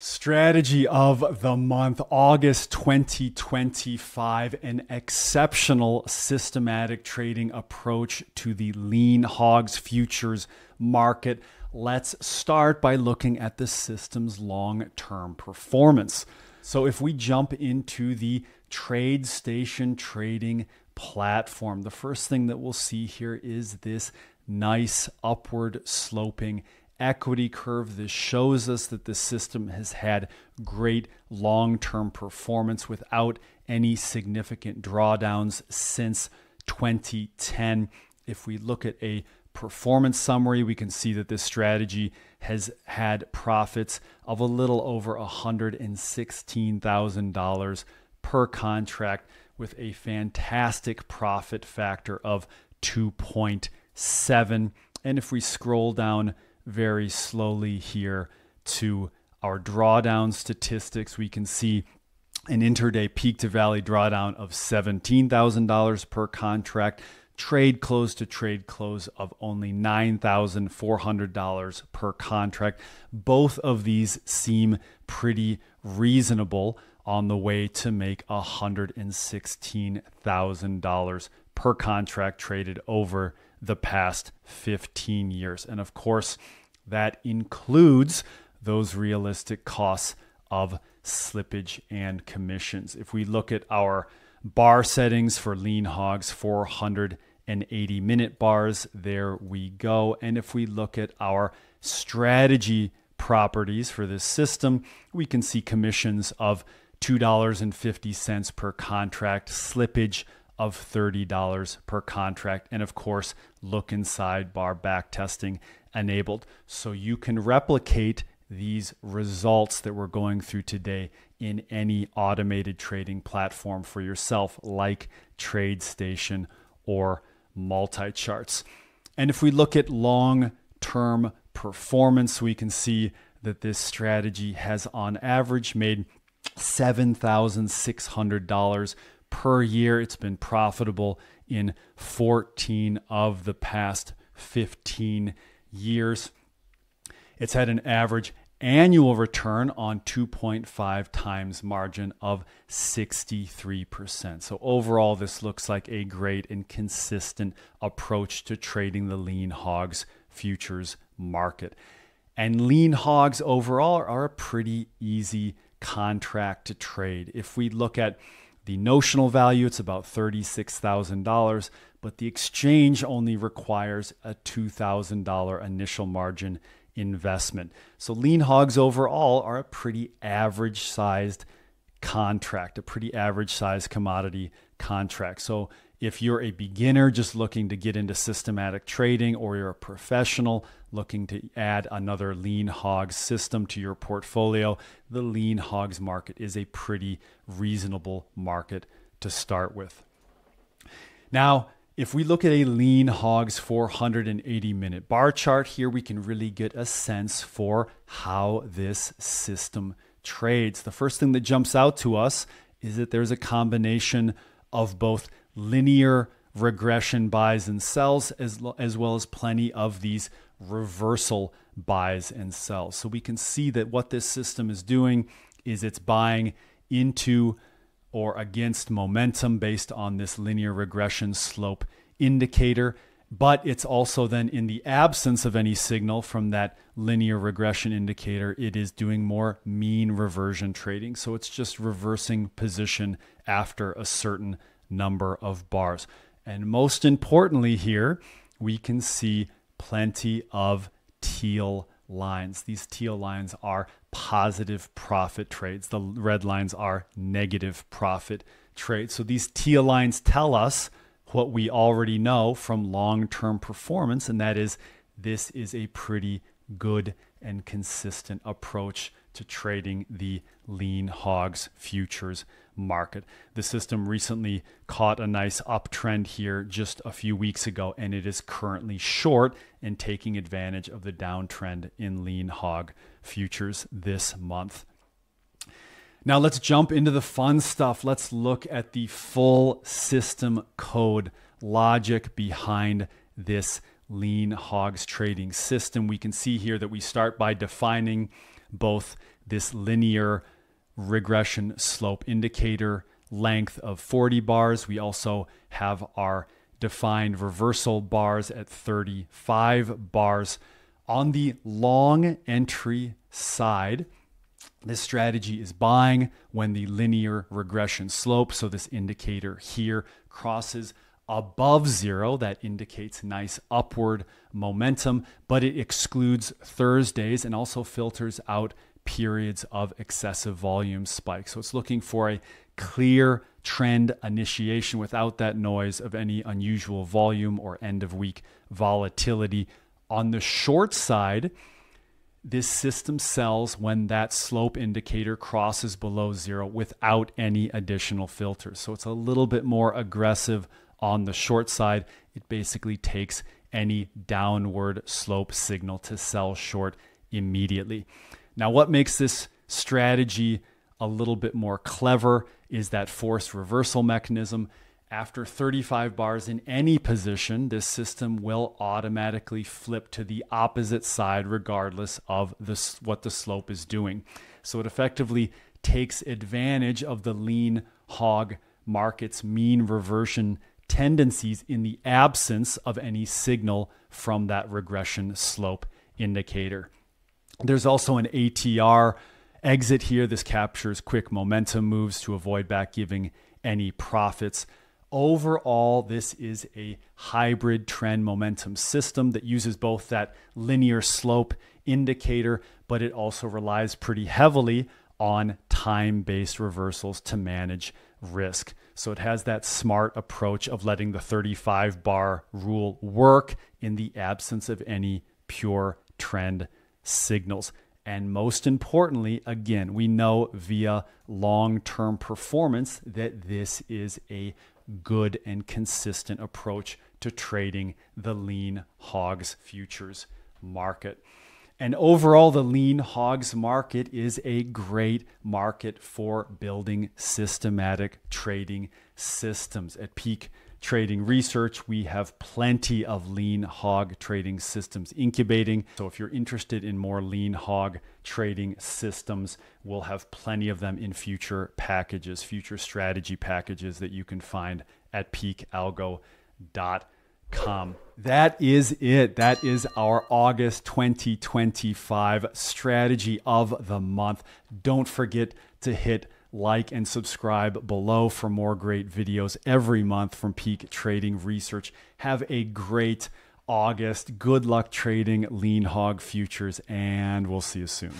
Strategy of the month, August 2025, an exceptional systematic trading approach to the lean hogs futures market. Let's start by looking at the system's long term performance. So, if we jump into the TradeStation trading platform, the first thing that we'll see here is this nice upward sloping equity curve. This shows us that the system has had great long term performance without any significant drawdowns since 2010. If we look at a performance summary, we can see that this strategy has had profits of a little over $116,000 per contract with a fantastic profit factor of 2.7. And if we scroll down very slowly here to our drawdown statistics. We can see an intraday peak to valley drawdown of $17,000 per contract, trade close to trade close of only $9,400 per contract. Both of these seem pretty reasonable on the way to make $116,000 per contract traded over the past 15 years. And of course, that includes those realistic costs of slippage and commissions. If we look at our bar settings for lean hogs, 480 minute bars, there we go. And if we look at our strategy properties for this system, we can see commissions of $2.50 per contract, slippage of $30 per contract, and of course, look inside bar back testing enabled. So you can replicate these results that we're going through today in any automated trading platform for yourself, like TradeStation or MultiCharts. And if we look at long term performance, we can see that this strategy has on average made $7,600 per year. It's been profitable in 14 of the past 15 years. It's had an average annual return on 2.5 times margin of 63%. So, overall, this looks like a great and consistent approach to trading the lean hogs futures market. And lean hogs overall are a pretty easy contract to trade. If we look at the notional value, it's about $36,000, but the exchange only requires a $2,000 initial margin investment. So lean hogs overall are a pretty average sized contract, a pretty average sized commodity contract. So if you're a beginner just looking to get into systematic trading, or you're a professional looking to add another lean hogs system to your portfolio, the lean hogs market is a pretty reasonable market to start with. Now, if we look at a lean hogs 480 minute bar chart here, we can really get a sense for how this system trades. The first thing that jumps out to us is that there's a combination of both linear regression buys and sells, as, as well as plenty of these reversal buys and sells. So we can see that what this system is doing is it's buying into or against momentum based on this linear regression slope indicator. But it's also then in the absence of any signal from that linear regression indicator, it is doing more mean reversion trading. So it's just reversing position after a certain number of bars. And most importantly, here we can see plenty of teal lines. These teal lines are positive profit trades, the red lines are negative profit trades. So these teal lines tell us what we already know from long term performance, and that is this is a pretty good and consistent approach to trading the lean hogs futures market. The system recently caught a nice uptrend here just a few weeks ago, and it is currently short and taking advantage of the downtrend in lean hog futures this month. Now, let's jump into the fun stuff. Let's look at the full system code logic behind this lean hogs trading system. We can see here that we start by defining both this linear regression slope indicator length of 40 bars. We also have our defined reversal bars at 35 bars. On the long entry side, this strategy is buying when the linear regression slope, so this indicator here crosses above zero. That indicates nice upward momentum, but it excludes Thursdays and also filters out periods of excessive volume spike. So it's looking for a clear trend initiation without that noise of any unusual volume or end of week volatility. On the short side, this system sells when that slope indicator crosses below zero without any additional filters. So it's a little bit more aggressive on the short side. It basically takes any downward slope signal to sell short immediately. Now, what makes this strategy a little bit more clever is that force reversal mechanism. After 35 bars in any position, this system will automatically flip to the opposite side regardless of what the slope is doing. So it effectively takes advantage of the lean hog market's mean reversion tendencies in the absence of any signal from that regression slope indicator. There's also an ATR exit here. This captures quick momentum moves to avoid back giving any profits. Overall, this is a hybrid trend momentum system that uses both that linear slope indicator, but it also relies pretty heavily on time based reversals to manage risk. So it has that smart approach of letting the 35 bar rule work in the absence of any pure trend signals. And most importantly, again, we know via long term performance that this is a good and consistent approach to trading the lean hogs futures market. And overall, the lean hogs market is a great market for building systematic trading systems. At peak trading research. We have plenty of lean hog trading systems incubating. So if you're interested in more lean hog trading systems, we'll have plenty of them in future packages, future strategy packages that you can find at peakalgo.com. That is it. That is our August 2025 strategy of the month. Don't forget to hit like and subscribe below for more great videos every month from Peak Trading Research. Have a great August. Good luck trading lean hog futures, and we'll see you soon.